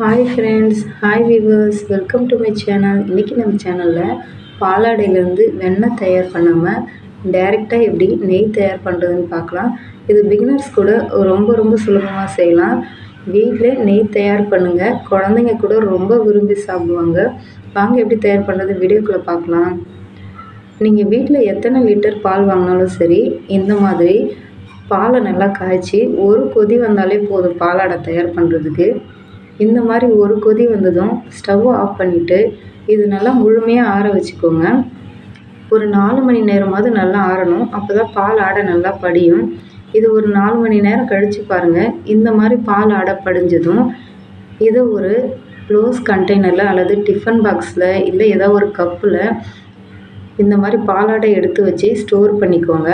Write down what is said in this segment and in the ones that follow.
Hi friends hi viewers welcome to my channel இன்றைக்கி நம்ம சேனலில் பாலாடையிலேருந்து வெண்ணெய் தயார் பண்ணாமல் டைரெக்டாக எப்படி நெய் தயார் பண்ணுறதுன்னு பார்க்கலாம். இது பிகினர்ஸ் கூட ரொம்ப ரொம்ப சுலபமாக செய்யலாம். வீட்டிலே நெய் தயார் பண்ணுங்கள் குழந்தைங்க கூட ரொம்ப விரும்பி சாப்பிடுவாங்க. வாங்க எப்படி தயார் பண்ணுறது வீடியோக்குள்ளே பார்க்கலாம். நீங்கள் வீட்டில் எத்தனை லிட்டர் பால் வாங்கினாலும் சரி இந்த மாதிரி பாலை நல்லா காய்ச்சி ஒரு கொதி வந்தாலே போதும் பாலாடை தயார் பண்ணுறதுக்கு இந்த மாதிரி ஒரு கொதி வந்ததும் ஸ்டவ்வை ஆஃப் பண்ணிவிட்டு இது நல்லா முழுமையாக ஆற வச்சுக்கோங்க. ஒரு நாலு மணி நேரமாவது நல்லா ஆறணும். அப்போ தான் பால் ஆடை நல்லா படியும். இது ஒரு நாலு மணி நேரம் கழித்து பாருங்கள் இந்த மாதிரி பால் ஆடை படிஞ்சதும் இதை ஒரு க்ளோஸ் கண்டெய்னரில் அல்லது டிஃபன் பாக்ஸில் இல்லை ஏதோ ஒரு கப்பில் இந்த மாதிரி பாலாடை எடுத்து வச்சு ஸ்டோர் பண்ணிக்கோங்க.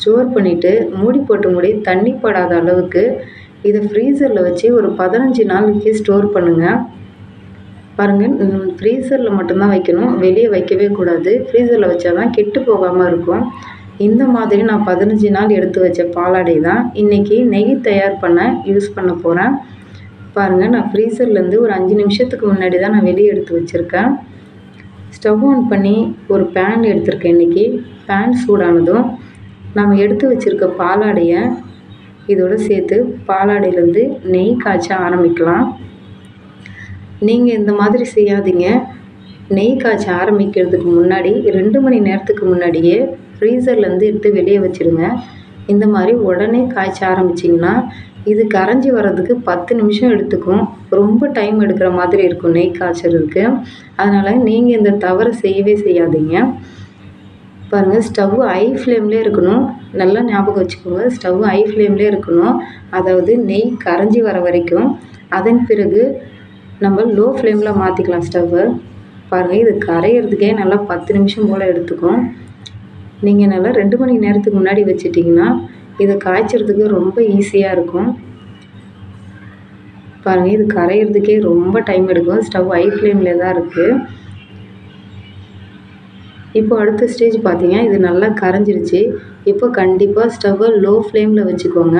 ஸ்டோர் பண்ணிவிட்டு மூடி போட்டு மூடி தண்ணி படாத அளவுக்கு இதை ஃப்ரீசரில் வச்சு ஒரு பதினஞ்சு நாளைக்கு ஸ்டோர் பண்ணுங்கள் பாருங்கள் ஃப்ரீசரில் மட்டும்தான் வைக்கணும். வெளியே வைக்கவே கூடாது. ஃப்ரீசரில் வச்சா தான் கெட்டு போகாமல் இருக்கும். இந்த மாதிரி நான் பதினஞ்சு நாள் எடுத்து வச்ச பாலாடை தான் இன்றைக்கி நெய் தயார் பண்ண யூஸ் பண்ண போகிறேன் பாருங்கள் நான் ஃப்ரீசர்லேருந்து ஒரு அஞ்சு நிமிஷத்துக்கு முன்னாடி தான் நான் வெளியே எடுத்து வச்சுருக்கேன். ஸ்டவ் ஆன் பண்ணி ஒரு பேன் எடுத்திருக்கேன் இன்றைக்கி பேன் சூடானதும் நம்ம எடுத்து வச்சுருக்க பாலாடையை இதோடு சேர்த்து பாலாடையிலேருந்து நெய் காய்ச்ச ஆரம்பிக்கலாம். நீங்கள் இந்த மாதிரி செய்யாதீங்க. நெய் காய்ச்ச ஆரம்பிக்கிறதுக்கு முன்னாடி ரெண்டு மணி நேரத்துக்கு முன்னாடியே ஃப்ரீசர்லேருந்து எடுத்து வெளியே வச்சுருங்க. இந்த மாதிரி உடனே காய்ச்ச ஆரம்பிச்சிங்கன்னா இது கரைஞ்சி வர்றதுக்கு பத்து நிமிஷம் எடுத்துக்கும். ரொம்ப டைம் எடுக்கிற மாதிரி இருக்கும் நெய் காய்ச்சறதுக்கு. அதனால் நீங்கள் இந்த தவறு செய்யவே செய்யாதீங்க. பாருங்கள் ஸ்டவ் ஐ ஃப்ளேம்லேயே இருக்கணும். நல்லா ஞாபகம் வச்சுக்கோங்க ஸ்டவ் ஐ ஃப்ளேம்லேயே இருக்கணும். அதாவது நெய் கரைஞ்சி வர வரைக்கும். அதன் பிறகு நம்ம லோ ஃப்ளேமில் மாற்றிக்கலாம் ஸ்டவ்வை பாருங்கள் இது கரையிறதுக்கே நல்லா பத்து நிமிஷம் போல் எடுத்துக்கும். நீங்கள் நல்லா ரெண்டு மணி நேரத்துக்கு முன்னாடி வச்சிட்டிங்கன்னா இதை காய்ச்சறதுக்கு ரொம்ப ஈஸியாக இருக்கும். பாருங்கள் இது கரையிறதுக்கே ரொம்ப டைம் எடுக்கும். ஸ்டவ் ஐ ஃப்ளேமில் தான் இருக்குது இப்போ அடுத்த ஸ்டேஜ் பார்த்தீங்க இது நல்லா கரைஞ்சிருச்சு. இப்போ கண்டிப்பாக ஸ்டவ்வை லோ ஃப்ளேமில் வச்சுக்கோங்க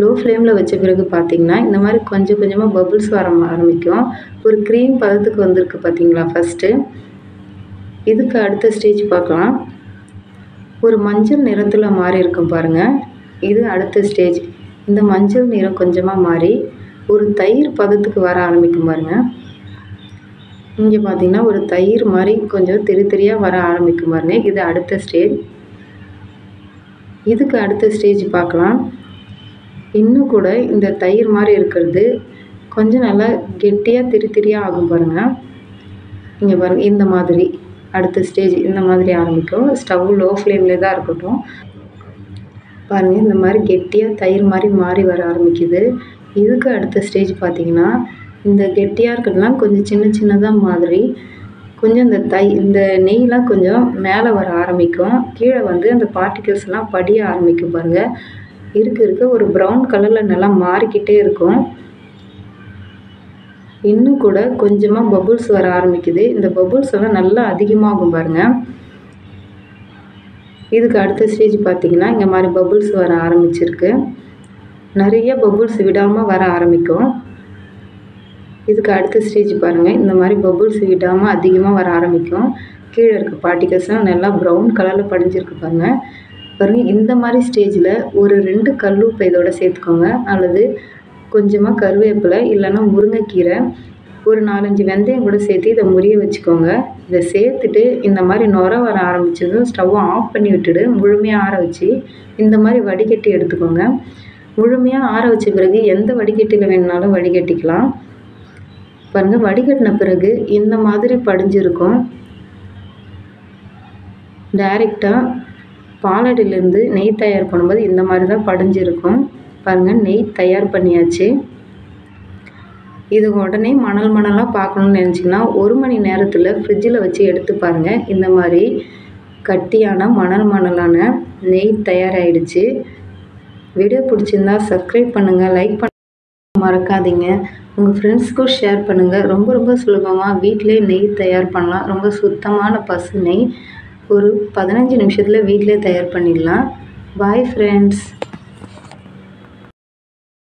லோ ஃப்ளேமில் வச்ச பிறகு பார்த்தீங்கன்னா இந்த மாதிரி கொஞ்சம் கொஞ்சமாக பபுள்ஸ் வர ஆரம்பிக்கும். ஒரு க்ரீம் பதத்துக்கு வந்திருக்கு பார்த்தீங்களா ஃபஸ்ட்டு இதுக்கு அடுத்த ஸ்டேஜ் பார்க்கலாம். ஒரு மஞ்சள் நிறத்தில் மாறி இருக்கும் பாருங்கள் இது அடுத்த ஸ்டேஜ் இந்த மஞ்சள் நிறம் கொஞ்சமாக மாறி ஒரு தயிர் பதத்துக்கு வர ஆரம்பிக்கும் பாருங்கள் இங்கே பார்த்தீங்கன்னா ஒரு தயிர் மாதிரி கொஞ்சம் திரி திரியாக வர ஆரம்பிக்கும் பாருங்க. இது அடுத்த ஸ்டேஜ் இதுக்கு அடுத்த ஸ்டேஜ் பார்க்கலாம். இன்னும் கூட இந்த தயிர் மாதிரி இருக்கிறது கொஞ்சம் நல்லா கெட்டியாக திரு திரியாக ஆகும் பாருங்கள் இங்கே பாருங்கள் இந்த மாதிரி. அடுத்த ஸ்டேஜ் இந்த மாதிரி ஆரம்பிக்கும். ஸ்டவ் லோ ஃப்ளேமில் தான் இருக்கட்டும். பாருங்கள் இந்த மாதிரி கெட்டியாக தயிர் மாதிரி மாறி வர ஆரம்பிக்குது. இதுக்கு அடுத்த ஸ்டேஜ் பார்த்திங்கன்னா இந்த கெட்டியாக இருக்கிறதுலாம் கொஞ்சம் சின்ன சின்னதாக மாதிரி கொஞ்சம் இந்த தை இந்த நெய்லாம் கொஞ்சம் மேலே வர ஆரம்பிக்கும். கீழே வந்து அந்த பார்ட்டிகல்ஸ்லாம் படிய ஆரம்பிக்கும் பாருங்கள் இருக்க இருக்க. ஒரு ப்ரௌன் கலரில் நல்லா மாறிக்கிட்டே இருக்கும். இன்னும் கூட கொஞ்சமாக பபுள்ஸ் வர ஆரம்பிக்குது. இந்த பபுள்ஸ் எல்லாம் நல்லா அதிகமாகும் பாருங்கள் இதுக்கு அடுத்த ஸ்டேஜ் பார்த்திங்கன்னா இந்த மாதிரி பபுள்ஸ் வர ஆரம்பிச்சிருக்கு. நிறைய பபுள்ஸ் விடாமல் வர ஆரம்பிக்கும். இதுக்கு அடுத்த ஸ்டேஜ் பாருங்கள் இந்த மாதிரி பபுள்ஸ் விடாமல் அதிகமாக வர ஆரம்பிக்கும். கீழே இருக்க பார்ட்டிகல்ஸ்லாம் நல்லா ப்ரௌன் கலரில் படிஞ்சிருக்கு பாருங்கள் பாருங்கள் இந்த மாதிரி ஸ்டேஜில் ஒரு ரெண்டு கல்லுப்பை இதோட சேர்த்துக்கோங்க. அல்லது கொஞ்சமாக கருவேப்பிலை இல்லைன்னா முருங்கைக்கீரை ஒரு நாலஞ்சு வெந்தயம் கூட சேர்த்து இதை முறிய வச்சுக்கோங்க. இதை சேர்த்துட்டு இந்த மாதிரி நுர வர ஆரம்பித்ததும் ஸ்டவ்வை ஆஃப் பண்ணி விட்டுடு. முழுமையாக ஆற வச்சு இந்த மாதிரி வடிகட்டி எடுத்துக்கோங்க. முழுமையாக ஆற வச்ச பிறகு எந்த வடிகட்டியில் வேணுனாலும் வடிகட்டிக்கலாம். பாருங்கள் வடிகட்டின பிறகு இந்த மாதிரி படிஞ்சிருக்கும். டைரெக்டாக பாலடியிலேருந்து நெய் தயார் பண்ணும்போது இந்த மாதிரி தான் படிஞ்சிருக்கும். பாருங்கள் நெய் தயார் பண்ணியாச்சு. இது உடனே மணல் மணலாக பார்க்கணுன்னு நினச்சிங்கன்னா ஒரு மணி நேரத்தில் ஃப்ரிட்ஜில் வச்சு எடுத்து பாருங்கள் இந்த மாதிரி கட்டியான மணல் மணலான நெய் தயாராகிடுச்சு வீடியோ பிடிச்சிருந்தா சப்ஸ்கிரைப் பண்ணுங்கள் லைக் பண்ண மறக்காதீங்க. உங்கள் ஃப்ரெண்ட்ஸ்க்கும் ஷேர் பண்ணுங்கள் ரொம்ப ரொம்ப சுலபமாக வீட்டிலே நெய் தயார் பண்ணலாம். ரொம்ப சுத்தமான பசு நெய். ஒரு பதினஞ்சு நிமிஷத்தில் வீட்டிலே தயார் பண்ணிடலாம். Bye friends